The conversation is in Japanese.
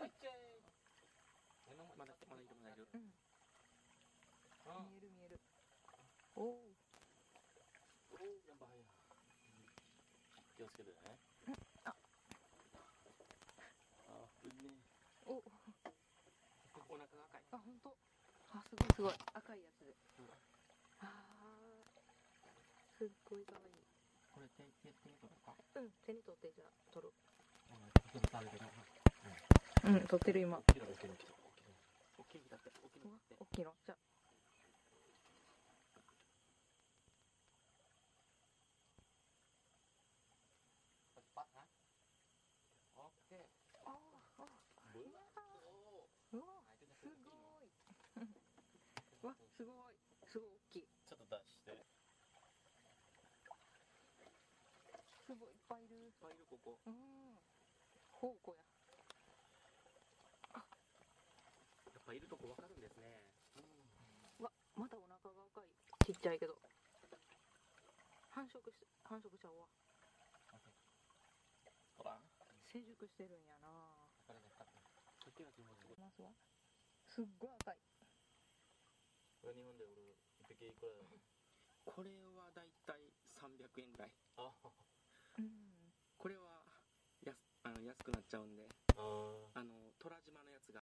まだまだいるまだいるうん。あ見える見える。お。おおやばい気をつけてね。ああお。お腹が赤い。あ本当あすごいすごい。赤いやつで、うん。あー。すっごいかわい。いこれ手手手に取るか。うん手に取ってじゃあ取るちょっと食べてうん取ってる今。大きい。のじゃあパッなオッケーあーあうい。やおーうわすごい。すごい。大きい。ちょっと出してすごい。い。っぱい。い。るい。っぱい。い。るここうん宝庫やっぱいるとこわかるんですねわまたお腹が赤いちっちゃいけど。繁殖し繁殖ちゃうわ。ほら。成熟してるんやな。すっごい赤い。これ日本で売る一匹いくらだこれはだいたい300円ぐらい。あ。うん。これは安あの安くなっちゃうんで。ああの虎島の